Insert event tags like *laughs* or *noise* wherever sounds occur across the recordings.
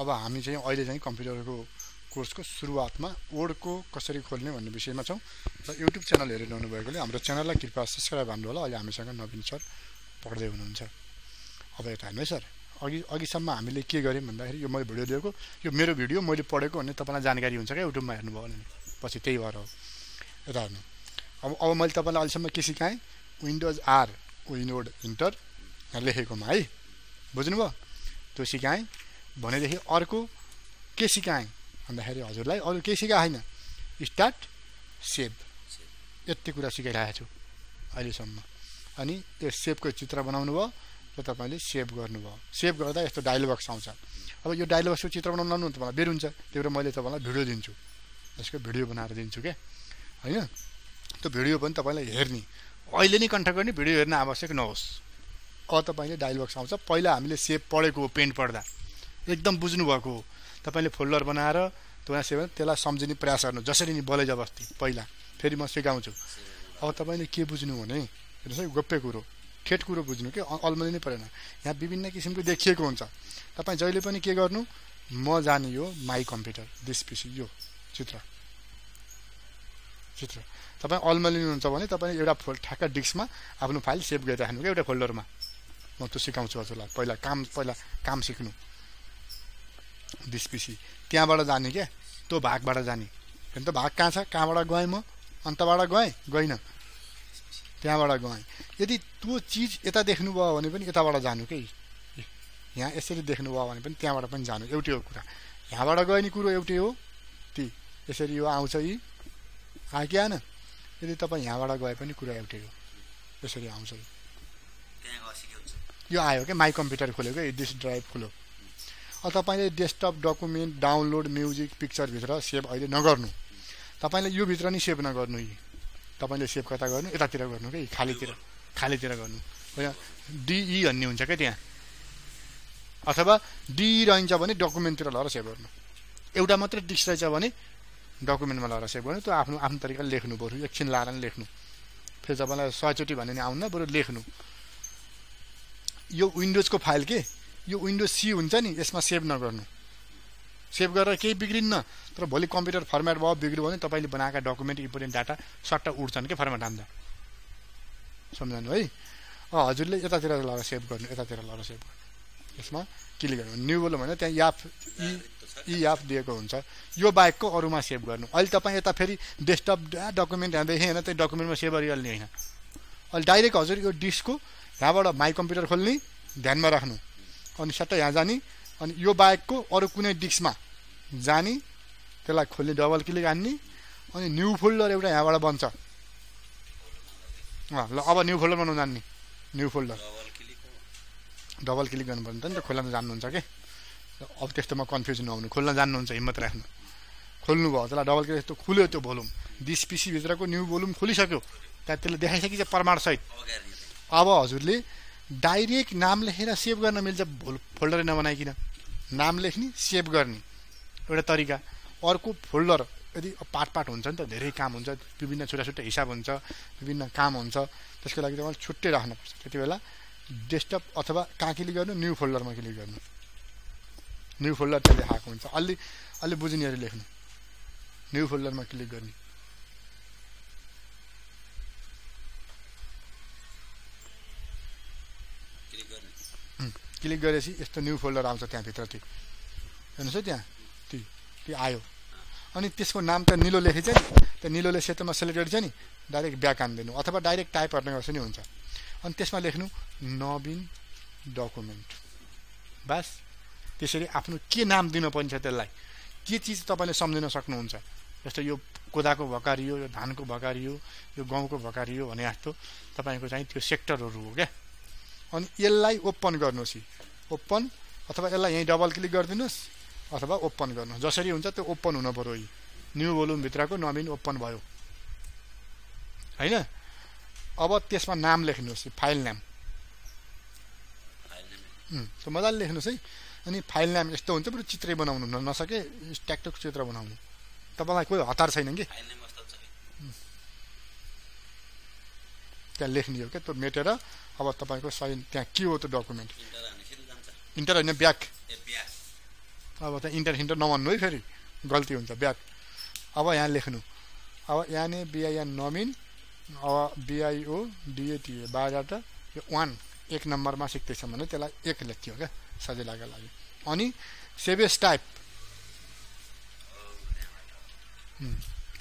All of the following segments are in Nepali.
अब हामी चाहिँ अहिले चाहिँ कम्प्युटरको कोर्सको सुरुवातमा वर्डको कसरी खोल्ने भन्ने विषयमा छौँ र युट्युब च्यानल हेरिरहनु भएकोले हाम्रो च्यानललाई कृपया सब्सक्राइब हाम्रो होला। अहिले हामीसँग नवीन सर पढ्दै हुनुहुन्छ। अब यता हेर्नु है सर। अघि अघिसम्म हामीले के गऱ्यौँ भन्दाखेरि यो मैले भिडियो दिएको यो मेरो भिडियो मैले पढेको भन्ने तपाईँलाई जानकारी हुन्छ क्या युट्युबमा हेर्नुभयो भने। पछि त्यही भएर हो। यता हेर्नु। अब अब मैले तपाईँलाई अहिलेसम्म के सिकाएँ? विन्डोज आर विन्डोड इन्टर लेखेकोमा है। बुझ्नुभयो? त्यो सिकाएँ। भनेदेखि अर्को के सिकाएँ? भन्दाखेरि हजुरलाई अरू केही सिकाएको छैन स्टार्ट सेभ यति कुरा सिकाइरहेको छु अहिलेसम्म। अनि त्यो सेभको चित्र बनाउनु भयो र तपाईँले सेभ गर्नुभयो। सेभ गर्दा यस्तो डायलबक्स आउँछ। अब यो डायलबक्सको चित्र बनाउनु तपाईँलाई बेर हुन्छ। त्यही भएर मैले तपाईँलाई भिडियो दिन्छु। यसको भिडियो बनाएर दिन्छु क्या होइन? त्यो भिडियो पनि तपाईँलाई हेर्ने। अहिले नै कन्ट्याक्ट गर्ने भिडियो हेर्न आवश्यक नहोस्। अब तपाईँले डायलबक्स आउँछ। पहिला हामीले सेभ पढेको पेन्ट पढ्दा। एकदम बुझ्नुभएको हो। तपाईँले फोल्डर बनाएर त्यहाँ सेभ त्यसलाई सम्झिने प्रयास गर्नु। जसरी नि बलै जबस्ती पहिला। फेरि म सिकाउँछु। अब तपाईँले के बुझ्नु भने हेर्नुहोस् है गोप्य कुरो। ठेट कुरो बुझ्नु कि अल्मली नै परेन। यहाँ विभिन्न किसिमको देखिएको हुन्छ। तपाईँ जहिले पनि के गर्नु? म जाने यो माई कम्प्युटर दिस पिसी यो चित्र। चित्र। तपाईँ अल्मलिनुहुन्छ भने तपाईँ एउटा फोल ठ्याक्क डिस्कमा आफ्नो फाइल सेभ गरिराख्नु क्या एउटा फोल्डरमा। म त्यो सिकाउँछु हजुरलाई। पहिला काम पहिला काम सिक्नु। डिसपिसी त्यहाँबाट जाने क्या? त्यो भागबाट जाने। हेर्नु त भाग कहाँ छ? कहाँबाट गएँ म? अन्तबाट गएँ? गइनँ। त्यहाँबाट गएँ। यदि त्यो चिज यता देख्नुभयो भने पनि यताबाट जानु के? यहाँ यसरी देख्नुभयो भने पनि त्यहाँबाट पनि जानु। एउटै हो कुरा। यहाँबाट गयो नि कुरो एउटै हो। ती यसरी यो आउँछ यी। आयो कि आएन? यदि तपाईँ यहाँबाट गए पनि कुरा एउटै हो। यसरी आउँछ यो। आयो क्या? माई कम्प्युटर खोल्यो क्या? डिस्क ड्राइभ खोल्यो। तपाईँले डेस्कटप डकुमेन्ट डाउनलोड म्युजिक पिक्चरभित्र सेभ अहिले नगर्नु। तपाईँले यो भित्र नै सेभ नगर्नु यी। तपाईँले सेभ कता गर्नु? यतातिर गर्नु क्या खालीतिर खालीतिर गर्नु। होइन? डिई भन्ने हुन्छ क्या त्यहाँ? अथवा डिई रहन्छ भने डकुमेन्टतिर लगाएर सेभ गर्नु। एउटा मात्रै डिस्क रहेछ भने डकुमेन्टमा लगाएर सेभ गर्नु। त्यो आफ्नो आफ्नो तरिकाले लेख्नु बरु एकछिन लाएर नै लेख्नु। फेरि तपाईँलाई सयचोटि भने आउनु बरु लेख्नु। यो विन्डोजको फाइल के? यो विन्डोज सी हुन्छ नि यसमा सेभ नगर्नु। सेभ गरेर केही बिग्रिन्न। तर भोलि कम्प्युटर फर्मेट भयो बिग्रियो भने तपाईँले बनाएका डकुमेन्ट इम्पोर्टेन्ट डाटा सट्ट उठ्छन् कि फर्मेट हान्दा। सम्झनु है? हजुरले यतातिर लगाएर सेभ गर्नु यतातिर लगाएर सेभ गर्नु। यसमा क्लिक गर्नु। न्यु बोल्नु भने त्यहाँ याप इ याप दिएको हुन्छ। यो बाहेकको अरूमा सेभ गर्नु। अहिले तपाईँ यता फेरि डेस्कटप डकुमेन्ट देखेँ होइन त्यो डकुमेन्टमा सेभ गरिहाल्ने होइन। अहिले डाइरेक्ट हजुर यो डिस्कको यहाँबाट माई कम्प्युटर खोल्ने ध्यानमा राख्नु। अनि सट्ट यहाँ जाने। अनि यो बाहेकको अरू कुनै डिस्कमा जाने त्यसलाई खोल्ने डबल क्लिक हान्ने अनि न्यु फोल्डर एउटा यहाँबाट बन्छ। ल अब न्यु फोल्डर बनाउनु जान्ने। New folder. डबल क्लिक गर्नुपर्ने नि त खोल्न जान्नुहुन्छ कि? अब त्यस्तोमा कन्फ्युजन नहुनु खोल्न जान्नुहुन्छ हिम्मत राख्नु। खोल्नुभयो त्यसलाई डबल क्लिक यस्तो खुल्यो त्यो भोल्युम। डिस पिसीभित्रको न्यु भोल्युम खोलिसक्यो। त्यहाँ त्यसले देखाइसकिन्छ प्रमाणसहित। अब हजुरले डाइरेक्ट नाम लेखेर सेभ गर्न मिल्छ। फोल्डरै नबनाइकन। नाम लेख्ने सेभ गर्ने। एउटा तरिका। अर्को फोल्डर। यदि पार्ट पार्ट हुन्छ नि त धेरै काम हुन्छ। विभिन्न छुट्टा छुट्टै हिसाब हुन्छ विभिन्न काम हुन्छ। त्यसको लागि तपाईँले छुट्टै राख्नुपर्छ। त्यति बेला डेस्कटप अथवा कहाँ क्लिक गर्नु न्यू फोल्डरमा क्लिक गर्नु। न्यू फोल्डर त्यहाँ देखाएको हुन्छ। अलि अलि बुझ्नेहरू लेख्नु। न्यू फोल्डरमा क्लिक गर्ने। क्लिक गरेपछि यस्तो न्यू फोल्डर आउँछ त्यहाँभित्र त्यो। हेर्नुहोस् है त्यहाँ। त्यो त्यो आयो। अनि त्यसको नाम त निलो लेखेछ नि। त्यो निलोले सेतोमा सेलेक्टेड छ नि। डाइरेक्ट ब्याक हानिदिनु। अथवा डाइरेक्ट टाइप गर्ने गर्छ नि हुन्छ। अनि त्यसमा लेख्नु नवीन डकुमेन्ट बास। त्यसरी आफ्नो के नाम दिनुपर्ने छ त्यसलाई। के चिज तपाईँले सम्झिन सक्नुहुन्छ। जस्तो यो कोदाको भकारियो यो धानको भकारियो यो गहुँको भकारियो भने जस्तो तपाईँको चाहिँ त्यो सेक्टरहरू हो क्या? अनि यसलाई ओपन गर्नुहोस् ओपन अथवा यसलाई यहीँ डबल क्लिक गरिदिनुहोस् अथवा ओपन गर्नुहोस्। जसरी हुन्छ त्यो ओपन हुनु पऱ्यो यी। न्यु भोल्युमभित्रको नवीन ओपन भयो। होइन? अब त्यसमा नाम लेख्नुहोस् फाइल नाम। त्यो मजाले लेख्नुहोस् है। अनि फाइल नाम यस्तो हुन्छ बरु चित्रै बनाउनु नसके ट्याक्टोक चित्र बनाउनु। तपाईँलाई कोही हतार छैन कि? त्यहाँ लेख्ने हो क्या? त्यो मेटेर अब तपाईँको सही त्यहाँ के हो त्यो डकुमेन्ट? इन्टर होइन ब्याक। अब त्यहाँ इन्टर सिन्टर नभन्नु है फेरि। गल्ती हुन्छ ब्याक। अब यहाँ लेख्नु। अब यहाँनिर बिआइएन नमिन अब बिआइओ डिएटिए बायोडाटा यो वान एक नम्बरमा सिक्दैछ भने त्यसलाई एक लेख्थ्यो क्या सजिलाको लागि अनि सेभेस टाइप।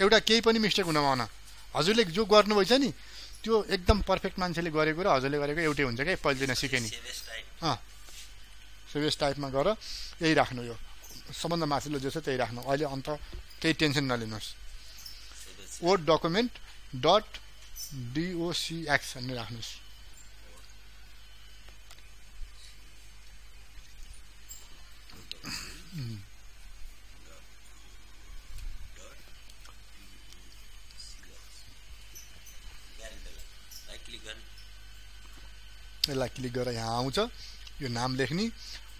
एउटा केही पनि मिस्टेक हुन भएन हजुरले जो गर्नुभएछ नि त्यो एकदम पर्फेक्ट मान्छेले गरेको र हजुरले गरेको एउटै हुन्छ क्या पहिलेदेखि सिकेँ नि। अँ। सेभेस टाइपमा गर यही राख्नु यो। सबभन्दा माथिल्लो जो छ त्यही राख्नु। अहिले अन्त केही टेन्सन नलिनुहोस्। वर्ड डकुमेन्ट डट डिओसिएक्स भन्ने राख्नुहोस्। यसलाई क्लिक गरेर यहाँ आउँछ। यो नाम लेख्ने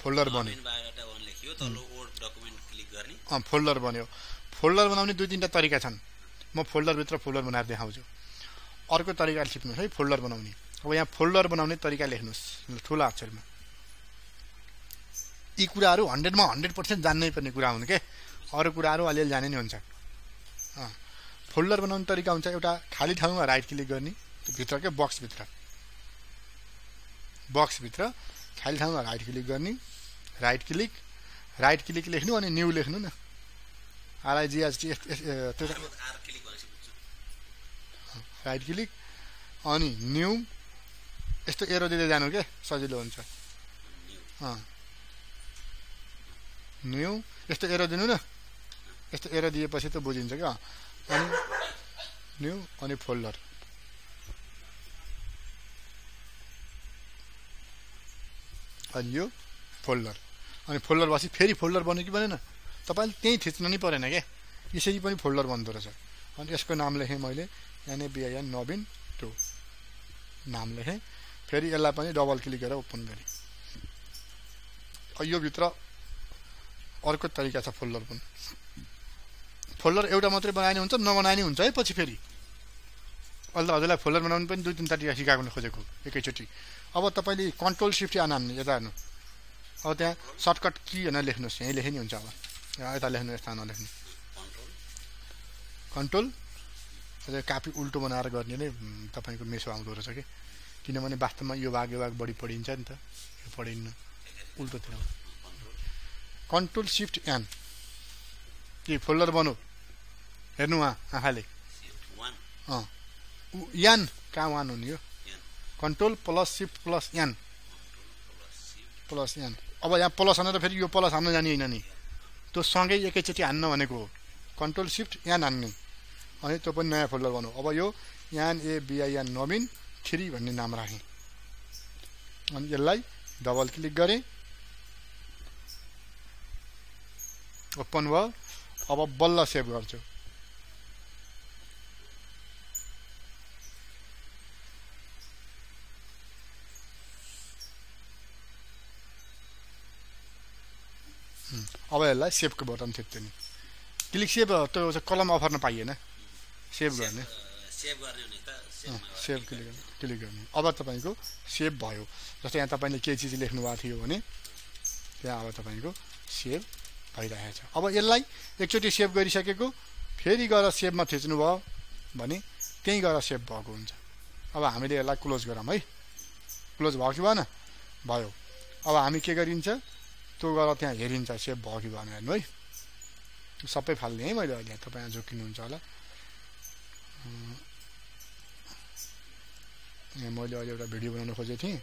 फोल्डर बन्यो। फोल्डर बन्यो। फोल्डर बनाउने दुई तिनवटा तरिका छन्। म फोल्डरभित्र फोल्डर बनाएर देखाउँछु। अर्को तरिका सिक्नुहोस् है फोल्डर बनाउने। अब यहाँ फोल्डर बनाउने तरिका लेख्नुहोस् ठुलो अक्षरमा। यी कुराहरू हन्ड्रेडमा हन्ड्रेड पर्सेन्ट जान्नै पर्ने कुरा हुन् के? अरू कुराहरू अलिअलि जाने नै हुन्छ। फोल्डर बनाउने तरिका हुन्छ एउटा खाली ठाउँमा राइट क्लिक गर्ने त्यो भित्र के? बक्सभित्र बक्सभित्र खाली ठाउँमा राइट क्लिक गर्ने राइट क्लिक राइट क्लिक लेख्नु अनि न्यू लेख्नु न। आरआइजिएसटी राइट क्लिक अनि न्यू यस्तो एरो दिँदै जानु क्या सजिलो हुन्छ। न्यू यस्तो एरो दिनु न। यस्तो एरो दिएपछि त बुझिन्छ क्या अनि न्यू अनि फोल्डर अनि यो फोल्डर अनि फोल्डर भएपछि फेरि फोल्डर बन्यो कि बनेन? तपाईँले त्यहीँ थिच्नु नै परेन क्या यसरी पनि फोल्डर बन्दो रहेछ। अनि यसको नाम लेखेँ मैले एनएबिआइएन नवीन टु। नाम लेखेँ। फेरि यसलाई पनि डबल क्लिक गरेर ओपन गरेँ। यो भित्र अर्को तरिका छ फोल्डर पनि। फोल्डर एउटा मात्रै बनाइने हुन्छ नबनाइने हुन्छ है पछि फेरि। अहिले त हजुरलाई फोल्डर बनाउनु पनि दुई तिनवटा तरिका सिकाउनु खोजेको एकैचोटि। अब तपाईँले कन्ट्रोल सिफ्ट या हान्ने यता हेर्नु। अब त्यहाँ सर्टकट कि भनेर लेख्नुहोस्। यहीँ लेखे नि हुन्छ अब। यता लेख्नु यता नलेख्नु कन्ट्रोल कापी उल्टो बनाएर गर्ने नै तपाईँको मेसो आउँदो रहेछ कि? किनभने वास्तवमा यो भाग यो भाग बढी पढिन्छ नि त। यो पढिन्न। उल्टोतिर कन्ट्रोल सिफ्ट एन के फोल्डर बनाऊ हेर्नु उहाँ आँखाले। अँ। यान कहाँ वान हुने यो control plus shift plus N plus N अब यहाँ प्लस हानेर फेरि यो प्लस हान्न जाने होइन नि त्यो सँगै एकैचोटि हान्न भनेको हो कन्ट्रोल सिफ्ट एन हान्ने अनि त्यो पनि नयाँ फोल्डर बनाऊ अब यो एन ए बिआइएन नवीन थ्री भन्ने नाम राखेँ अनि यसलाई डबल क्लिक गरेँ ओपन भयो अब बल्ल सेभ गर्छु अब यसलाई सेभको बटन थिच्थ्यो नि क्लिक सेभ त्यो कलम अफर पाइएन सेभ गर्ने सेभ क्लिक गर्ने क्लिक गर्ने अब तपाईँको सेभ भयो जस्तै यहाँ तपाईँले केही चिज लेख्नु भएको थियो भने त्यहाँ अब तपाईँको सेभ भइरहेको छ अब यसलाई एकचोटि सेभ गरिसकेको फेरि गएर सेभमा थिच्नुभयो भने त्यहीँ गएर सेभ भएको हुन्छ अब हामीले यसलाई क्लोज गरौँ है क्लोज भयो कि भएन भयो अब हामी के गरिन्छ त्यो गएर त्यहाँ हेरिन्छ सेभ भयो कि भएन हेर्नु है सबै फाल्ने है मैले अहिले तपाईँ जोकिनुहुन्छ होला मैले अहिले एउटा भिडियो बनाउनु खोजेको थिएँ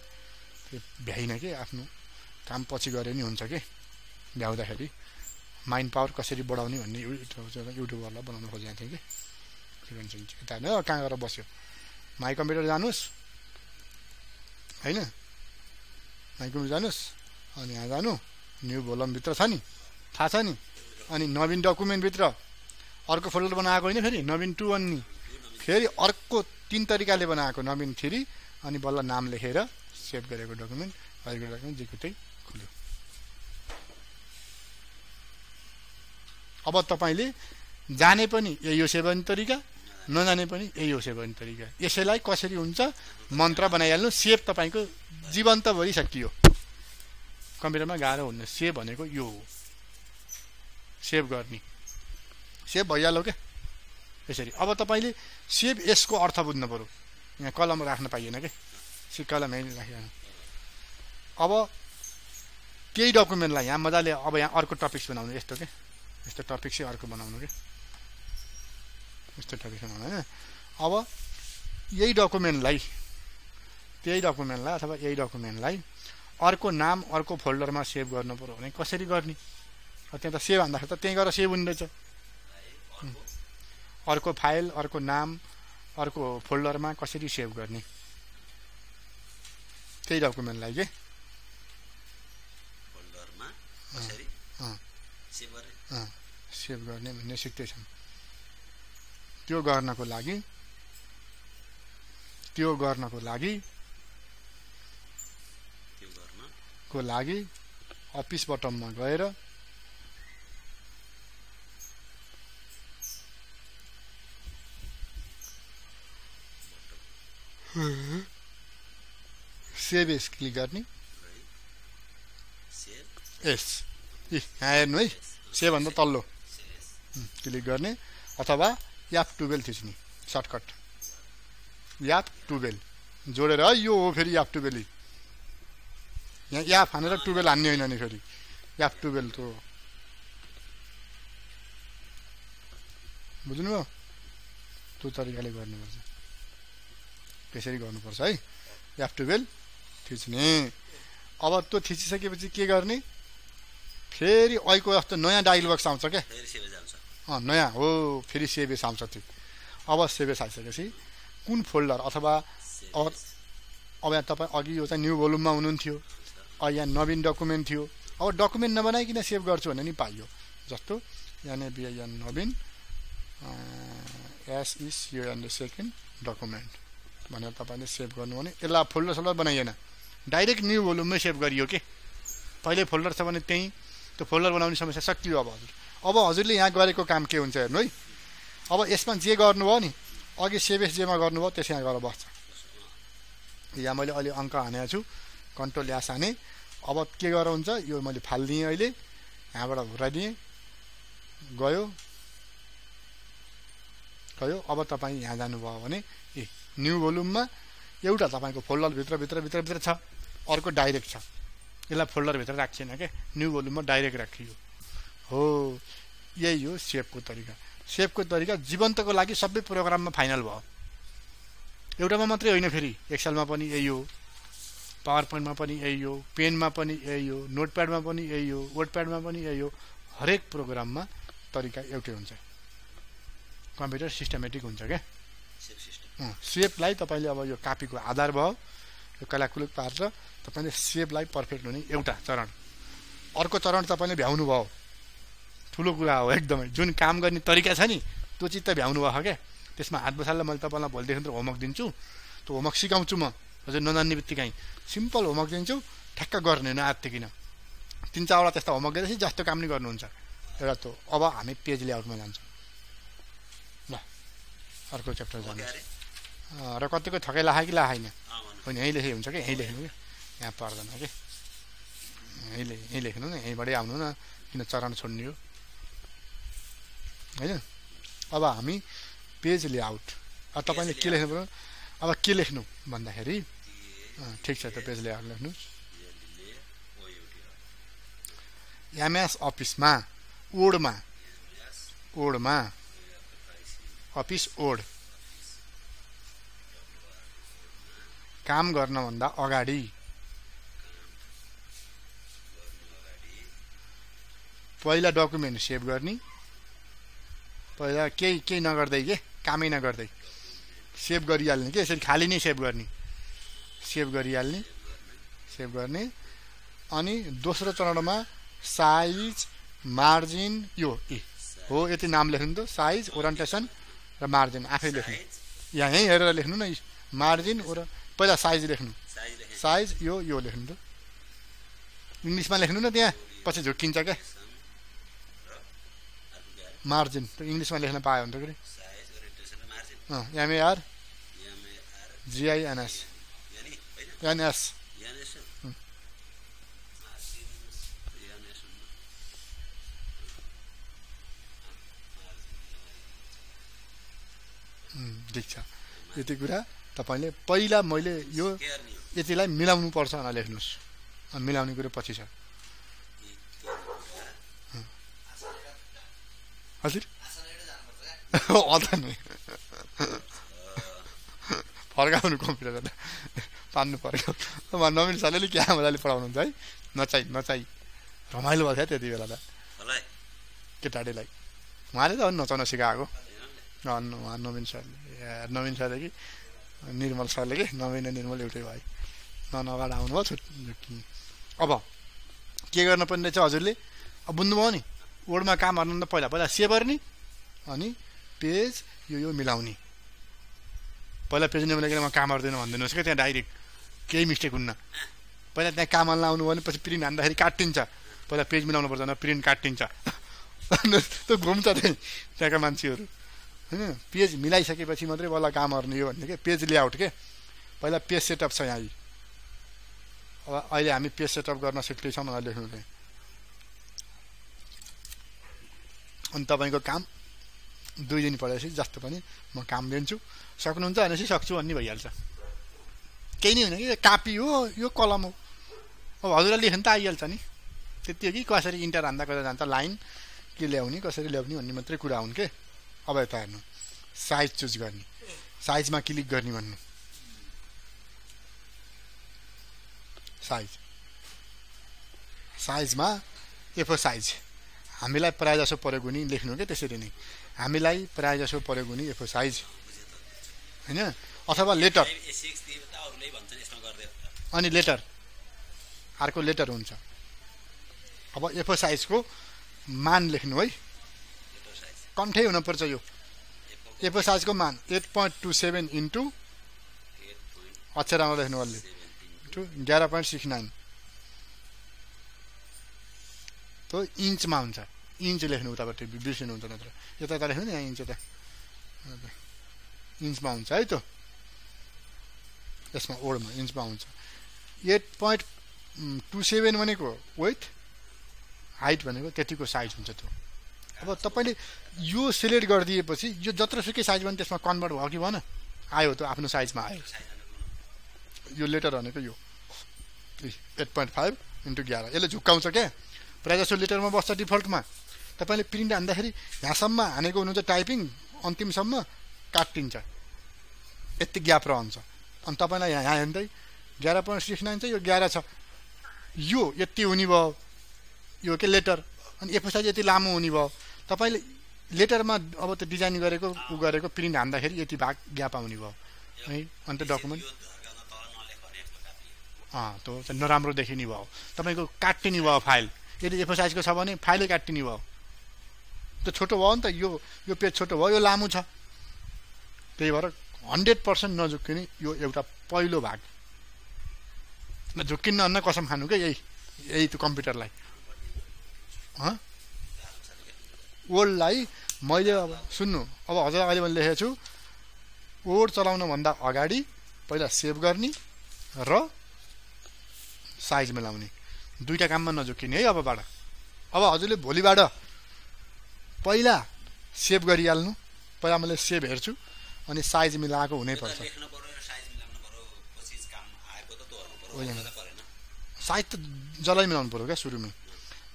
त्यो भ्याइनँ कि आफ्नो काम पछि गरे नि हुन्छ कि भ्याउँदाखेरि माइन्ड पावर कसरी बढाउने भन्ने युट्युबरलाई बनाउनु खोजेको थिएँ कि फ्रिक्वेन्सी यता होइन कहाँ गएर बस्यो माइ कम्प्युटर जानुहोस् होइन माइ कम्प्युटर जानुहोस् अनि यहाँ जानु न्यु भोलमभित्र छ नि? थाहा छ नि? अनि नवीन डकुमेन्टभित्र। अर्को फोल्डर बनाएको होइन फेरि नवीन टू अनि फेरि अर्को तिन तरिकाले बनाएको नवीन थ्री अनि बल्ल नाम लेखेर सेभ गरेको डकुमेन्ट अहिलेको डकुमेन्ट जेको त्यही खुल्यो। अब तपाईँले जाने पनि यही हो सेवन तरिका नजाने पनि यही हो सेवन तरिका। यसैलाई कसरी हुन्छ मन्त्र बनाइहाल्नु सेभ तपाईँको जीवन्त भरि सकियो कम्प्युटरमा गाह्रो हुन्न। सेभ भनेको यो हो। सेभ गर्ने। सेभ भइहाल्यो क्या? यसरी। अब तपाईँले सेभ यसको अर्थ बुझ्नु पऱ्यो। यहाँ कलम राख्न पाइएन क्या सी कलम राखेन अब त्यही डकुमेन्टलाई यहाँ मजाले अब यहाँ अर्को टपिक्स बनाउनु। यस्तो के? यस्तो टपिक चाहिँ अर्को बनाउनु क्या यस्तो टपिक बनाउनु होइन? अब यही डकुमेन्टलाई त्यही डकुमेन्टलाई अथवा यही डकुमेन्टलाई अर्को नाम अर्को फोल्डरमा सेभ गर्नु पऱ्यो भने कसरी गर्ने? त्यहाँ त सेभ भन्दाखेरि त त्यहीँ गएर सेभ हुने रहेछ अर्को फाइल अर्को नाम अर्को फोल्डरमा कसरी सेभ गर्ने? त्यही डकुमेन्टलाई के? सेभ गर्ने? भन्ने सिक्दैछौँ त्यो गर्नको लागि त्यो गर्नको लागि को लागि अफिस बटममा गएर सेभ एस क्लिक गर्ने। एस। यहाँ हेर्नु है। सेभभन्दा तल्लो। क्लिक गर्ने। अथवा याप टुवेल थिच्ने। सर्टकट। याप टुवेल जोडेर यो हो फेरि याप टुवेल यहाँ याप हानेर टुवेल हान्ने होइन नि फेरि। याप टुवेल त बुझ्नुभयो? त्यो तरिकाले गर्नुपर्छ। त्यसरी गर्नुपर्छ है। याप टुवेल थिच्ने। अब त्यो थिचिसकेपछि के गर्ने? फेरि अहिलेको जस्तो नयाँ डायल बक्स आउँछ क्या। अँ नयाँ हो। फेरि सेभेस आउँछ त्यो। अब सेभेस आइसकेपछि कुन फोल्डर अथवा अब अब यहाँ तपाईँ अघि यो चाहिँ न्यू भोल्युममा हुनुहुन्थ्यो। यहाँ नवीन डकुमेन्ट थियो। अब डकुमेन्ट नबनाइकन सेभ गर्छु भने नि पाइयो। जस्तो यहाँनिर नवीन। एस इस यो यहाँनिर सेकेन्ड डकुमेन्ट भनेर तपाईँले सेभ गर्नु भने यसलाई फोल्डर सोल्डर बनाइएन। डाइरेक्ट न्यू भोल्युममै सेभ गरियो कि? पहिल्यै फोल्डर छ भने त्यहीँ त्यो फोल्डर बनाउने समस्या सकियो अब हजुर। अब हजुरले यहाँ गरेको काम के हुन्छ हेर्नु है? अब यसमा जे गर्नुभयो नि अघि सेभेस जेमा गर्नुभयो त्यस यहाँ गएर बस्छ यहाँ मैले अहिले अङ्क हानेको छु। कन्ट्रोल यास हाने अब के गरेर हुन्छ यो मैले फालिदिएँ अहिले यहाँबाट घुराइदिएँ गयो गयो अब तपाईँ यहाँ जानुभयो भने ए न्यू भोल्युममा एउटा तपाईँको फोल्डरभित्र भित्र भित्र भित्र छ अर्को डाइरेक्ट छ। यसलाई फोल्डरभित्र राखिएन क्या न्यू भोल्युममा डाइरेक्ट राखियो। हो यही हो सेपको तरिका। सेपको तरिका जीवन्तको लागि सबै प्रोग्राममा फाइनल भयो। एउटामा मात्रै होइन फेरि एक्सेलमा पनि यही हो। पावर पोइन्टमा पनि यही हो पेनमा पनि यही हो नोटप्याडमा पनि यही हो वर्डप्याडमा पनि यही हो हरेक प्रोग्राममा तरिका एउटै हुन्छ। कम्प्युटर सिस्टमेटिक हुन्छ क्या? सेपलाई तपाईँले अब यो कापीको आधार भयो यो कलाकुलुक पारेर तपाईँले सेपलाई पर्फेक्ट हुने एउटा चरण। अर्को चरण तपाईँले भ्याउनु भयो। ठुलो कुरा हो एकदमै। जुन काम गर्ने तरिका छ नि त्यो चित्त भ्याउनु भयो क्या। त्यसमा हात बसालेर मैले तपाईँलाई भोलिदेखि त होमवर्क दिन्छु। त्यो होमवर्क सिकाउँछु म। हजुर नजान्ने बित्तिकै सिम्पल होमवर्क दिन्छु ठ्याक्क गर्ने होइन आत्तिकिन तिन चारवटा त्यस्ता होमवर्क दिएपछि जस्तो काम नै गर्नुहुन्छ। एउटा त्यो अब हामी पेज लेआउटमा जान्छौँ। ल अर्को च्याप्टर जान्छ र कतिको थकै लाखा कि लाखाइन होइन? यहीँ लेखे हुन्छ कि? यहीँ लेख्नु कि? यहाँ पर्दैन कि? यहीँ यहीँ लेख्नु न? यहीँबाटै आउनु न किन चरण छोड्ने हो? होइन? अब हामी पेज लेआउट। अब तपाईँले के लेख्नु पऱ्यो अब के लेख्नु भन्दाखेरि ठिक छ त पेज लेआउट लेख्नु एमएस अफिसमा ओडमा ओडमा अफिस ओड। काम गर्नभन्दा अगाडि। पहिला डकुमेन्ट सेभ गर्ने। पहिला केही केही नगर्दै के? कामै नगर्दै। सेभ गरिहाल्ने कि? यसरी खाली नै सेभ गर्ने। सेभ गरिहाल्ने सेभ गर्ने। अनि दोस्रो चरणमा साइज मार्जिन यो ए हो यति नाम लेख्नु त। साइज ओरिएन्टेसन र मार्जिन आफै लेख्नु। यहाँ यहीँ हेरेर लेख्नु न मार्जिन ओर पहिला साइज लेख्नु। साइज यो यो लेख्नु त। इङ्ग्लिसमा लेख्नु न त्यहाँ पछि झुक्किन्छ क्या। मार्जिन इङ्ग्लिसमा लेख्न पायो भने त कि एमएआर जिआइएनएस يانس ठिक छ यति कुरा तपाईँले पहिला मैले यो यतिलाई मिलाउनु पर्छ होला लेख्नुहोस् मिलाउने कुरो पछि छ हजुर अँ फर्काउनु कम्प्युटर पान्नु पर्यो अब *laughs* नवीन सरले क्या मजाले पढाउनुहुन्छ है। नचाइ नचाइ रमाइलो भएको थियो त्यति बेला त। केटाडीलाई। उहाँले त हो नि नचाउन सिकाएको। अन्- उहाँ नवीन सरले नवीन सरले कि? निर्मल सरले कि? नवीन र निर्मल एउटै भयो न अगाडि आउनुभयो छुट अब के गर्नुपर्ने रहेछ हजुरले? अब बुझ्नुभयो नि। वर्डमा काम गर्नु त पहिला पहिला सेभ गर्ने अनि पेज यो यो मिलाउने। पहिला पेज नमिलाइकन म काम गर्दैन भनिदिनुहोस् क्या त्यहाँ डाइरेक्ट केही मिस्टेक हुन्न। पहिला त्यहाँ काम हाल्न आउनुभयो भने पछि प्रिन्ट हान्दाखेरि काटिन्छ। पहिला पेज मिलाउनु पर्दैन प्रिन्ट काटिन्छ। *laughs* त्यो घुम्छ त्यही त्यहाँका मान्छेहरू। होइन? पेज मिलाइसकेपछि मात्रै बल्ल काम गर्ने हो भन्ने के? पेज लेआउट के? पहिला पेज सेटअप छ यहाँ अब अहिले हामी पेज सेटअप गर्न सिक्दैछौँ भनेर लेख्नु त्यहाँ अनि तपाईँको काम दुई दिन पढेपछि जस्तो पनि म काम दिन्छु सक्नुहुन्छ भनेपछि सक्छु भन्ने भइहाल्छ। केही नै होइन कि? कापी हो यो कलम हो। अब हजुरलाई लेख्नु त आइहाल्छ नि। त्यति हो कि? कसरी इन्टर हान्दा कसरी जान्छ लाइन के ल्याउने कसरी ल्याउने भन्ने मात्रै कुरा हुन् के? अब यता हेर्नु। साइज चुज गर्ने। साइजमा क्लिक गर्ने भन्नु। साइज। साइजमा एफो साइज। हामीलाई प्रायः जसो परेको नि लेख्नु क्या त्यसरी नै। हामीलाई प्रायः जसो परेको नि एफो साइज। होइन? अथवा लेटर अनि लेटर अर्को लेटर हुन्छ. अब एफो साइजको मान लेख्नु है। कन्ठै हुनुपर्छ यो। एफो साइजको मान eight point two seven into अक्षरमा लेख्नु अलि इन्टु एघार पोइन्ट सिक्स नाइन त्यो इन्चमा हुन्छ। इन्च लेख्नु उतापट्टि बिर्सिनुहुन्छ नत्र। यता त लेख्नु नि यहाँ इन्च त इन्चमा हुन्छ है त्यो। यसमा ओडमा इन्चमा हुन्छ। एट पोइन्ट टू सेभेन भनेको वेट हाइट भनेको त्यतिको साइज हुन्छ त्यो। अब तपाईँले यो सिलेक्ट गरिदिएपछि यो जत्रोसुकै साइज भने त्यसमा कन्भर्ट भयो कि भन आयो त्यो आफ्नो साइजमा आयो। यो लेटर भनेको यो। एट पोइन्ट फाइभ इन्टु एघार यसले झुक्काउँछ क्या? प्रायः जसो लेटरमा बस्छ डिफल्टमा तपाईँले प्रिन्ट हान्दाखेरि यहाँसम्म हानेको हुनुहुन्छ टाइपिङ अन्तिमसम्म काटिन्छ। यति ग्याप रहन्छ। अनि तपाईँलाई यहाँ यहाँ हेर्दै एघार पोइन्ट सिक्स नाइन चाहिँ यो एघार छ। यो यति हुने भयो। यो के लेटर? अनि एफो साइज यति लामो हुने भयो। तपाईँले लेटरमा अब त्यो डिजाइन गरेको उ गरेको प्रिन्ट हान्दाखेरि यति भाग ग्याप आउने भयो। है? अन्त डकुमेन्ट? अँ त्यो चाहिँ नराम्रो देखिने भयो। तपाईँको काटिने भयो फाइल। यदि एफो साइजको छ भने फाइलै काटिने भयो। त्यो छोटो भयो नि त। यो यो पेज छोटो भयो यो लामो छ। त्यही भएर हन्ड्रेड पर्सेन्ट नझुक्किने यो एउटा पहिलो भाग। झुक्किन्न अन्न कसम खानु क्या यही यही त्यो कम्प्युटरलाई? हँ? वर्डलाई मैले अब सुन्नु अब हजुर अहिले मैले लेखेको छु। वर्ड चलाउनभन्दा अगाडि पहिला सेभ गर्ने र साइज मिलाउने। दुईवटा काममा नझुक्किने है अबबाट। अब हजुरले भोलिबाट पहिला सेभ गरिहाल्नु। पहिला मैले सेभ हेर्छु। अनि साइज मिलाएको हुनैपर्छ लेख्नु पर्यो साइज पर्यो त पर्यो जसलाई मिलाउनु पऱ्यो क्या सुरुमै।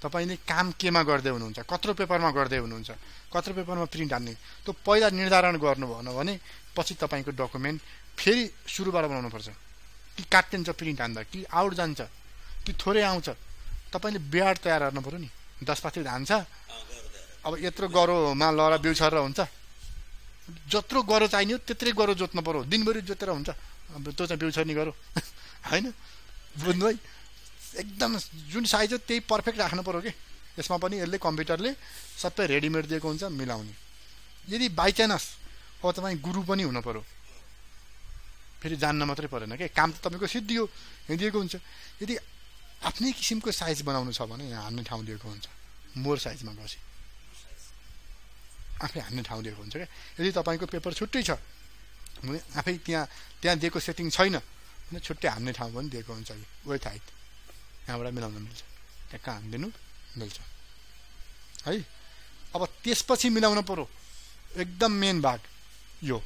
तपाईँले काम केमा गर्दै हुनुहुन्छ कत्रो पेपरमा गर्दै हुनुहुन्छ कत्रो पेपरमा प्रिन्ट हान्ने। त्यो पहिला निर्धारण गर्नु भएन भने पछि तपाईँको डकुमेन्ट फेरि सुरुबाट बनाउनुपर्छ कि काटिन्छ प्रिन्ट हान्दा कि आउट जान्छ कि थोरै आउँछ। तपाईँले बिहार तयार गर्नु पऱ्यो नि। दस पाथी धान्छ। अब यत्रो गह्रोमा लहरा बिउ छरेर हुन्छ। जत्रो गह्रो चाहिने हो त्यत्रै गह्रो जोत्नु पऱ्यो दिनभरि जोतेर हुन्छ। अब त्यो चाहिँ बिउ छर्ने गह्रो *laughs* होइन? बुझ्नु है? एकदम जुन साइज हो त्यही पर्फेक्ट राख्नु पऱ्यो कि? यसमा पनि यसले कम्प्युटरले सबै रेडिमेड दिएको हुन्छ मिलाउने। यदि बाइचान्स अब तपाईँ गुरु पनि हुनु पऱ्यो फेरि जान्न मात्रै परेन क्या काम त तपाईँको सिद्धियो दिएको हुन्छ। यदि आफ्नै किसिमको साइज बनाउनु छ भने यहाँ हान्ने ठाउँ दिएको हुन्छ। मोर साइजमा बसी। आफै हान्ने ठाउँ दिएको हुन्छ क्या। यदि तपाईँको पेपर छुट्टै छ भने आफै त्यहाँ त्यहाँ दिएको सेटिङ छैन भने छुट्टै हान्ने ठाउँ पनि दिएको हुन्छ कि वेथ हाइट यहाँबाट मिलाउन मिल्छ। कहाँ हानिदिनु मिल्छ। है? अब त्यसपछि मिलाउनु पऱ्यो एकदम मेन भाग यो।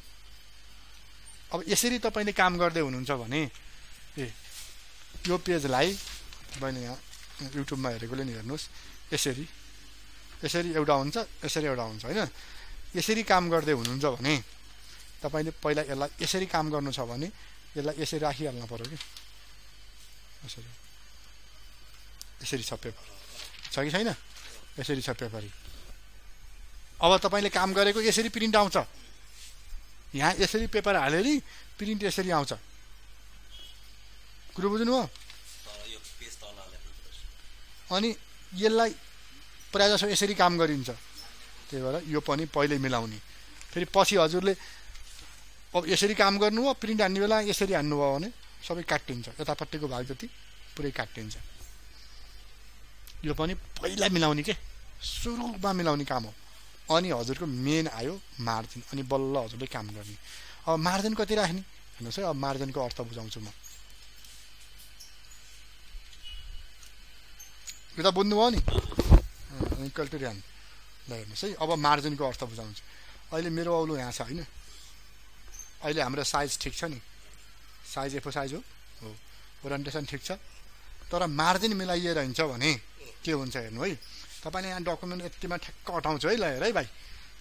अब यसरी तपाईँले काम गर्दै हुनुहुन्छ भने ए यो पेजलाई तपाईँले यहाँ युट्युबमा हेरेकोले नि हेर्नुहोस्। यसरी यसरी एउटा हुन्छ यसरी एउटा हुन्छ होइन? यसरी काम गर्दै हुनुहुन्छ भने तपाईँले पहिला यसलाई यसरी काम गर्नु छ भने यसलाई यसरी राखिहाल्नु पऱ्यो कि? यसरी। यसरी छ पेपर। छ कि छैन? यसरी छ पेपरी। अब तपाईँले काम गरेको यसरी प्रिन्ट आउँछ। यहाँ यसरी पेपर हाल्यो नि प्रिन्ट यसरी आउँछ। कुरो तल लेख्नुपर्छ अनि यसलाई प्रायः जसो यसरी काम गरिन्छ। त्यही भएर यो पनि पहिल्यै मिलाउने। फेरि पछि हजुरले अब यसरी काम गर्नु हो प्रिन्ट हान्ने बेला यसरी हान्नुभयो भने सबै काटिन्छ। यतापट्टिको भाग जति पुरै काटिन्छ। यो पनि पहिला मिलाउने के? सुरुमा मिलाउने काम हो। अनि हजुरको मेन आयो मार्जिन। अनि बल्ल हजुरले काम गर्ने। अब मार्जिन कति राख्ने? हेर्नुहोस् है अब मार्जिनको अर्थ बुझाउँछु म। यो त बुझ्नुभयो नि? इक्वल ल हेर्नुहोस् है अब मार्जिनको अर्थ बुझाउँछु अहिले मेरो औलो यहाँ छ होइन? अहिले हाम्रो साइज ठिक छ नि? साइज एफो साइज हो? हो। ओरिएन्टेसन ठिक छ। तर मार्जिन मिलाइएर हिँड्छ भने के हुन्छ हेर्नु है? तपाईँले यहाँ डकुमेन्ट यतिमा ठ्याक्क अटाउँछु है ल हेर है भाइ।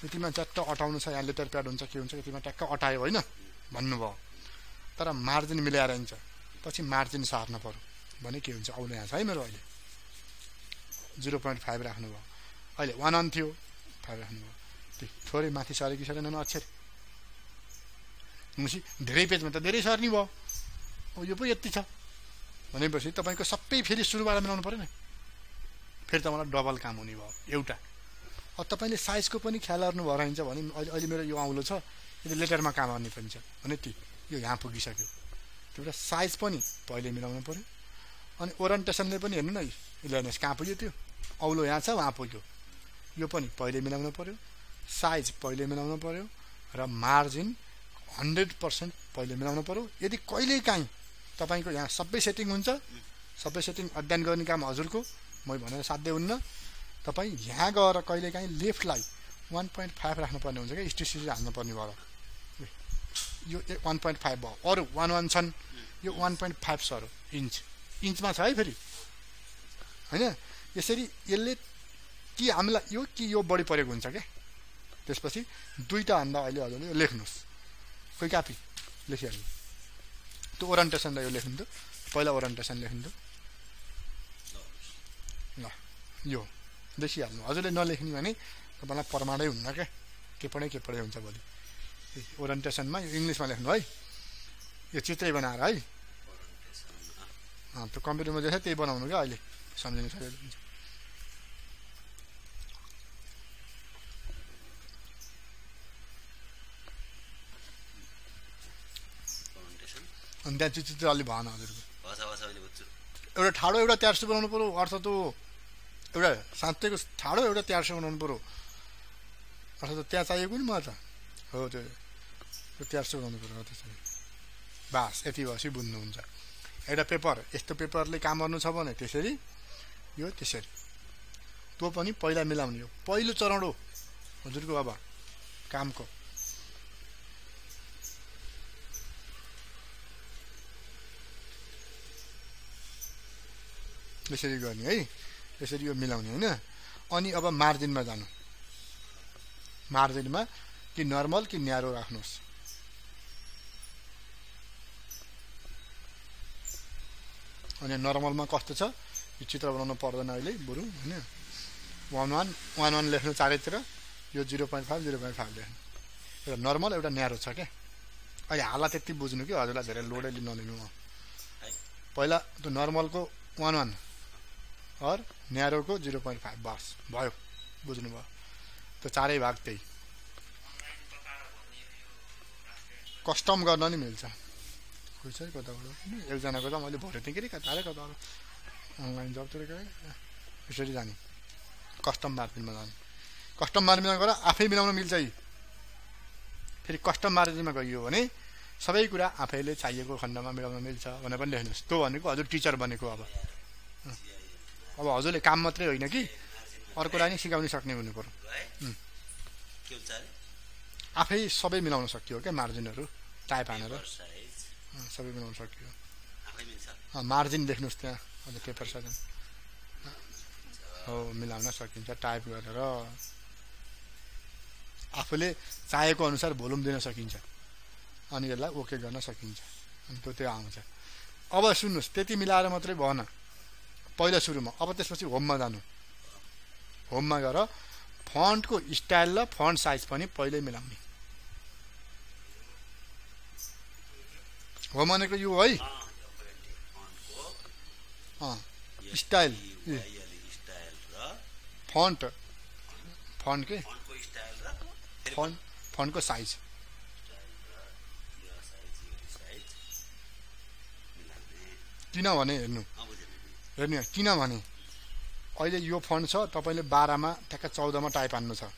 यतिमा च्याट्ट अटाउनु छ यहाँ लेटर प्याड हुन्छ के हुन्छ यतिमा ट्याक्क अटायो होइन? भन्नुभयो। तर मार्जिन मिलाएर हिँड्छ। पछि मार्जिन सार्न पऱ्यो भने के हुन्छ? औलो यहाँ छ है मेरो अहिले। जिरो पोइन्ट फाइभ राख्नुभयो अहिले वान अन थियो फाइभ राख्नुभयो त्यही थोरै माथि सऱ्यो कि सरेन अक्षर। मुसी धेरै पेजमा त धेरै सर्ने भयो। यो पो यति छ। भनेपछि तपाईँको सबै फेरि सुरुबाट मिलाउनु पऱ्यो नि। फेरि त मलाई डबल काम हुने भयो एउटा। अब तपाईँले साइजको पनि ख्याल गर्नु भएर भने अहिले अहिले मेरो यो औलो छ यो लेटरमा काम गर्ने पनि छ भने ती यो यहाँ पुगिसक्यो। त्यो भएर साइज पनि पहिले मिलाउनु पऱ्यो। अनि ओरिएन्टेसनले पनि हेर्नु न हेर्नुहोस् कहाँ पुग्यो त्यो? औलो यहाँ छ उहाँ पुग्यो। यो पनि पहिले मिलाउनु पऱ्यो साइज पहिले मिलाउनु पऱ्यो र मार्जिन हन्ड्रेड पर्सेन्ट पहिले मिलाउनु पऱ्यो यदि कहिल्यै काहीँ तपाईँको यहाँ सबै सेटिङ हुन्छ सबै सेटिङ अध्ययन गर्ने काम हजुरको मै भनेर साध्य हुन्न। तपाईँ यहाँ गएर कहिलेकाहीँ लेफ्टलाई वान पोइन्ट फाइभ राख्नुपर्ने हुन्छ क्या स्टिसिटी हाल्नुपर्ने भयो यो वान पोइन्ट फाइभ भयो। अरू वान वान छन्। यो वान पोइन्ट फाइभ छ अरू। इन्च। इन्चमा छ है फेरि। होइन? यसरी यसले कि हामीलाई यो कि यो बढी परेको हुन्छ क्या त्यसपछि दुईवटा भन्दा अहिले हजुरले यो लेख्नुहोस्। कोही कापी लेखिहाल्नु त्यो ओरिएन्टेसनलाई यो लेख्नु त पहिला ओरिएन्टेसन लेख्नु ल यो देखिहाल्नु हजुरले नलेख्ने भने तपाईँलाई प्रमाणै हुन्न क्या के पढै के पढै हुन्छ भोलि। ओरिएन्टेसनमा यो इङ्ग्लिसमा लेख्नु है। यो चित्रै बनाएर है। त्यो कम्प्युटरमा जे छ त्यही बनाउनु क्या अहिले? सम्झिनु सकेको हुन्छ कमेन्टेसन अनि त्यहाँ चित्र चाहिँ अलिक भएन हजुरको। एउटा ठाडो एउटा त्यार्सो बनाउनु पऱ्यो अर्थ त एउटा साँच्चैको ठाडो एउटा त्यार्सो बनाउनु पऱ्यो अर्थ त त्यहाँ चाहिएको नि मलाई त। हो त्यो त्यो त्यार्सो बनाउनु पऱ्यो त्यसरी। बास यति भएपछि बुझ्नुहुन्छ। एउटा पेपर यस्तो पेपरले काम गर्नु छ भने त्यसरी यो त्यसरी। त्यो पनि पहिला मिलाउने हो। पहिलो चरण हो हजुरको अब कामको। यसरी गर्ने है? यसरी यो मिलाउने होइन? अनि अब मार्जिनमा जानु। मार्जिनमा कि नर्मल कि न्यारो राख्नुहोस्। अनि नर्मलमा कस्तो छ? यो चित्र बनाउनु पर्दैन अहिले बरु होइन? वान वान वान वान लेख्नु चारैतिर यो zero point five zero point five लेख्नु। एउटा नर्मल एउटा न्यारो छ क्या? अहिले हालत त्यति बुझ्नु कि हजुरलाई धेरै लोडै लिनु नलिनु। पहिला त्यो नर्मलको वान वान अर न्यारोको जिरो पोइन्ट फाइभ बस भयो बुझ्नुभयो त्यो चारै भाग त्यही कस्टम गर्न नि मिल्छ कोही छ है कताबाट एकजनाको त मैले भरे थिएँ कि कता अरे कता अनलाइन जबतिर गएँ यसरी जाने। कस्टम मार्जिनमा जाने कस्टम मार्जिनमा गएर आफै मिलाउन मिल्छ यी फेरि कस्टम मार्जिनमा गइयो भने सबै कुरा आफैले चाहिएको खण्डमा मिलाउन मिल्छ भनेर पनि लेख्नुहोस् त्यो भनेको हजुर टिचर बनेको अब। अब हजुरले काम मात्रै होइन कि? अर्कोलाई नि सिकाउनु सक्ने हुनु पऱ्यो अरे? आफै सबै मिलाउन सकियो क्या मार्जिनहरू? टाइप हानेर सबै मिलाउन सकियो। मार्जिन लेख्नुहोस् त्यहाँ। अन्त पेपर साइज हो मिलाउन सकिन्छ टाइप गरेर। आफूले चाहेको अनुसार भोल्युम दिन सकिन्छ। अनि यसलाई ओके गर्न सकिन्छ। अनि त्यो त्यो आउँछ। अब सुन्नुहोस् त्यति मिलाएर मात्रै भएन। पहिला सुरुमा अब त्यसपछि होममा जानु। होममा गएर फन्टको स्टाइल र फन्ट साइज पनि पहिल्यै मिलाउने। हो भनेको यो है। स्टाइल। फन्ट। फन्ट के? फन्ट फन्टको साइज। किनभने हेर्नु। हेर्नु किनभने अहिले यो फन्ट छ तपाईँले बाह्रमा ठ्याक्क चौधमा टाइप हान्नु छ।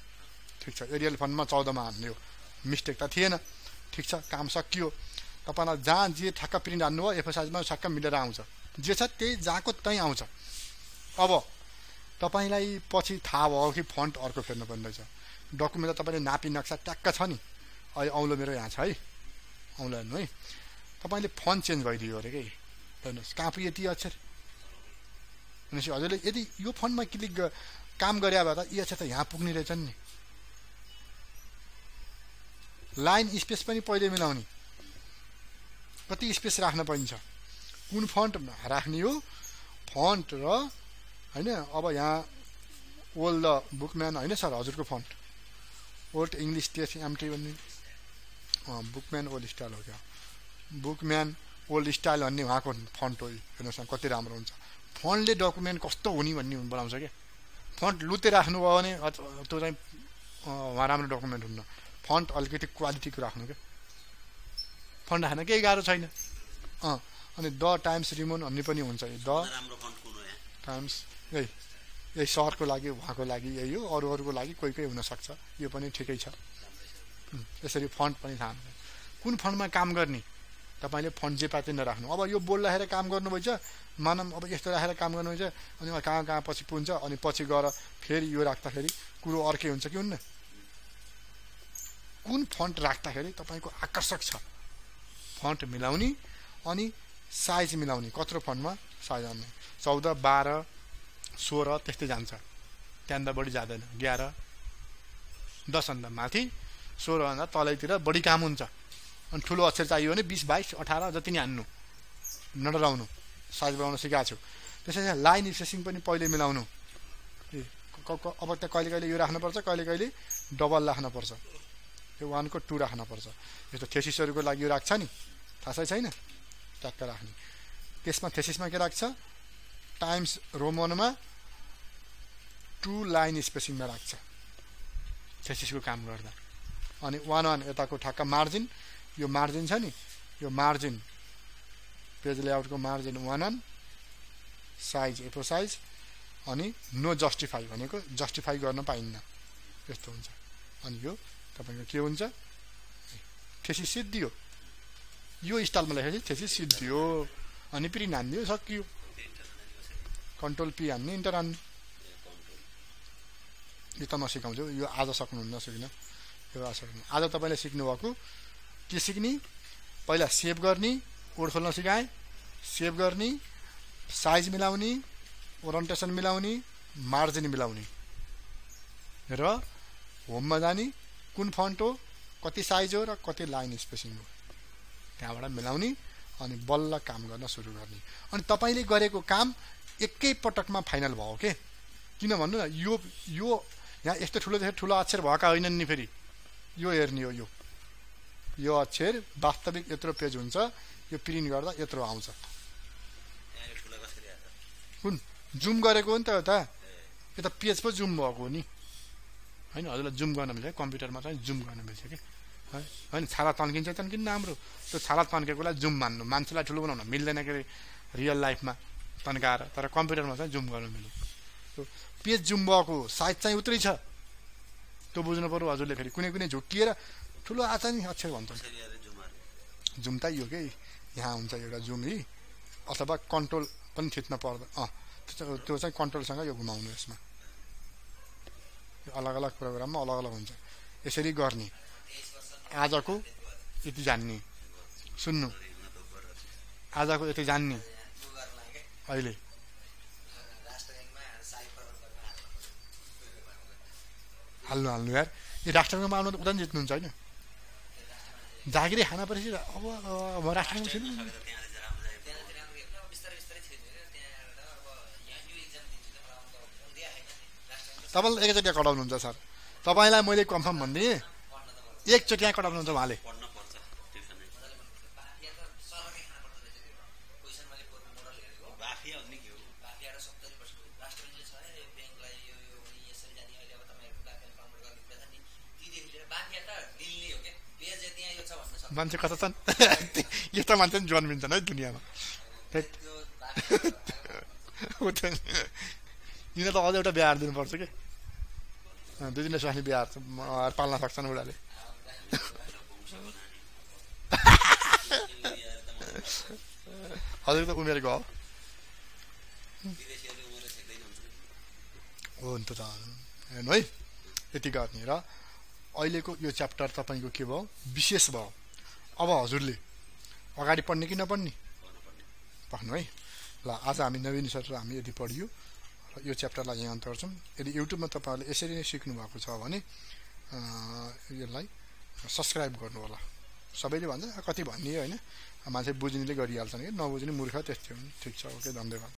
ठिक छ एरियल फन्टमा चौधमा हान्ने हो। मिस्टेक त थिएन। ठिक छ काम सकियो। तपाईँलाई जहाँ जे ठ्याक्क प्रिन्ट हान्नुभयो एफओ साइजमा ठ्याक्क मिलेर आउँछ। जे छ त्यही जहाँको त्यहीँ आउँछ। अब तपाईँलाई पछि थाहा भयो कि फन्ट अर्को फेर्नुपर्ने रहेछ डकुमेन्ट त तपाईँले नापी नक्सा ट्याक्क छ नि। अहिले औँलो मेरो यहाँ छ है। औँलो हेर्नु है। तपाईँले फन्ट चेन्ज भइदियो अरे कि? हेर्नुहोस् कहाँ यति अक्षर? भनेपछि हजुरले यदि यो फन्टमा क्लिक काम गरे भए त यी अक्षर त यहाँ पुग्ने रहेछन् नि। लाइन स्पेस पनि पहिले मिलाउने। कति स्पेस राख्न पाइन्छ? कुन फन्ट राख्ने हो? फन्ट र होइन अब यहाँ ओल्ड बुकम्यान होइन सर हजुरको font. Old English text MT भन्ने। बुकम्यान ओल्ड स्टाइल हो क्या। बुकम्यान ओल्ड स्टाइल भन्ने उहाँको फन्ट हो हेर्नुहोस् न कति राम्रो हुन्छ। फन्टले डकुमेन्ट कस्तो हुने भन्ने बनाउँछ क्या? फन्ट लुते राख्नुभयो भने त्यो चाहिँ राम्रो डकुमेन्ट हुन्न। फन्ट अलिकति क्वालिटीको राख्नु क्या। फन्ट राख्न केही गाह्रो छैन। अँ अनि द टाइम्स रिमोन भन्ने पनि हुन्छ द टाइम्स यही यही सरको लागि उहाँको लागि यही हो। अरू अरूको लागि कोही कोही हुनसक्छ। यो पनि ठिकै छ। यसरी फन्ट पनि थाहा कुन फन्टमा काम गर्ने? तपाईँले फन्ट जे पाते नराख्नु। अब यो बोर्ड राखेर काम गर्नुभएछ मानव अब यस्तो राखेर काम गर्नुभएछ अनि कहाँ कहाँ पछि पुग्छ अनि पछि गएर फेरि यो राख्दाखेरि कुरो अर्कै हुन्छ कि हुन्न? कुन फन्ट राख्दाखेरि तपाईँको आकर्षक छ? फन्ट मिलाउने अनि साइज मिलाउने। कत्रो फन्टमा? साइज आउने। चौध बाह्र सोह्र त्यस्तै जान्छ। त्यहाँभन्दा बढी जाँदैन। एघार दसभन्दा माथि सोह्रभन्दा तलैतिर बढी काम हुन्छ। अनि ठुलो अक्षर चाहियो भने बिस बाइस अठार जति नै हान्नु। नडराउनु। साइज बनाउन सिकाएको छु। त्यसै लाइन स्पेसिङ पनि पहिले मिलाउनु। अब त कहिले कहिले यो राख्नुपर्छ कहिले कहिले डबल राख्नुपर्छ यो वानको टू राख्नुपर्छ यस्तो थेसिसहरूको लागि यो राख्छ नि। थाहा छैन? ट्याक्क राख्ने। त्यसमा थेसिसमा के राख्छ? टाइम्स रोमनमा टु लाइन स्पेसिङमा राख्छ। थेसिसको काम गर्दा। अनि वान वान यताको ठ्याक्क मार्जिन। यो मार्जिन छ नि यो margin page लेआउटको margin one one size A four size अनि नो जस्टिफाई भनेको जस्टिफाई गर्न पाइन्न। यस्तो हुन्छ। अनि यो तपाईँको के हुन्छ? थेसिस सिद्धियो। यो स्टाइलमा लेखेपछि थेसिस सिद्धियो। अनि प्रिन्ट हानिदियो सकियो। कन्ट्रोल पी हान्ने इन्टर हान्ने। यो त म सिकाउँछु। यो आज सक्नुहुन्न सिक्न यो आज सक्नु आज तपाईँले सिक्नुभएको के सिक्ने पहिला सेभ गर्ने कोड खोल्न सिकाएँ सेभ गर्ने साइज मिलाउने ओरिएन्टेसन मिलाउने मार्जिन मिलाउने। र होममा जाने कुन फन्ट हो कति साइज हो र कति लाइन स्पेसिङ हो त्यहाँबाट मिलाउने अनि बल्ल काम गर्न सुरु गर्ने। अनि तपाईँले गरेको काम एकै पटकमा फाइनल भयो के किन भन्नु न यो यो यहाँ यस्तो ठुलो ठुलो अक्षर भएका होइनन् नि फेरि। यो हेर्ने हो यो। यो अक्षर वास्तविक यत्रो पेज हुन्छ यो प्रिन्ट गर्दा यत्रो आउँछ। कुन जुम गरेको हो नि त यो त। यो त पेज पो जुम भएको हो नि। होइन हजुरलाई जुम गर्न मिल्छ कम्प्युटरमा चाहिँ जुम गर्न मिल्छ कि? होइन छाला तन्किन्छ तन्किन्न हाम्रो त्यो छाला तन्केकोलाई जुम मान्नु। मान्छेलाई ठुलो बनाउन मिल्दैन के अरे रियल लाइफमा तन्काएर। तर कम्प्युटरमा चाहिँ जुम गर्नु मिल्यो। त्यो पेज जुम भएको साइज चाहिँ उत्रै छ। त्यो बुझ्नु पऱ्यो हजुरले फेरि। कुनै कुनै झुक्किएर ठुलो आछ नि अक्षर भन्छ जुम त यो के? यहाँ हुन्छ एउटा जुम यी अथवा कन्ट्रोल पनि थिच्न पर्दैन अँ त्यो चाहिँ कन्ट्रोलसँग यो घुमाउनु यसमा। यो अलग अलग प्रोग्राममा अलग अलग हुन्छ। यसरी गर्ने। आजको यति जान्ने। सुन्नु। आजको यति जान्ने। अहिले। हाल्नु हाल्नु यार। यो राष्ट्र ब्याङ्कमा आउनु त उता नि जित्नुहुन्छ होइन? जागिरै खाना परेपछि अब अब म राष्ट्र ब्याङ्कमा छिर्नु सकेर त्यहाँ चाहिँ राम्रो जाइ त्यहाँतिर राम्रो हेर्नु अब बिस्तारै बिस्तारै छिर्नु क्या त्यहाँबाट अब यहाँ यो इक्जाम दिन्छु त मलाई आउनु त दिए होइन नि राष्ट्र ब्याङ्क तपाईँले एकैचोटि कटाउनुहुन्छ सर तपाईँलाई मैले कन्फर्म भनिदिएँ एकचोटि यहाँ कटाउनुहुन्छ उहाँले पढ्न पर्छ ट्युसनै मजाले भन्नुपर्छ बाफिया त सरकै खाना पर्दो रहेछ त्यो क्वेसन मैले कोर्नु मोडल हेरेको बाफिया भन्ने के हो बाफिया र सत्तरी वर्षको राष्ट्र ब्याङ्कले छ है यो ब्याङ्कलाई यो यो भने यसरी जाने अहिले अब तपाईँहरूको बाफिया कन्भर्ट गर्ने कुरा छ नि तीदेखि लिएर बाफिया त दिल्ली हो क्या बेज त्यहाँ यो छ भन्न सक्छ मान्छे कता छन् यस्ता मान्छे पनि जन्मिन्छन् है दुनियाँमा यिनीहरू त अझ एउटा बिहार दिनुपर्छ कि दुई दिने स्वास्नी बिहार पाल्न सक्छन् बुढाले हजुर त उमेर नि। हो नि त हेर्नु है यति गर्ने र अहिलेको यो च्याप्टर तपाईँको के भयो विशेष भयो अब हजुरले अगाडि पढ्ने कि नपढ्ने? पढ्नु है। ल आज हामी नवीन सर हामी यदि पढियो। र यो च्याप्टरलाई यहाँ अन्त गर्छौँ यदि युट्युबमा तपाईँहरूले यसरी नै सिक्नु भएको छ भने यसलाई सब्सक्राइब गर्नु होला सबैले भन्छ कति भन्ने होइन? मान्छे बुझ्नेले गरिहाल्छन् कि नबुझ्ने मूर्ख त्यस्तै हुन्। ठिक छ ओके धन्यवाद।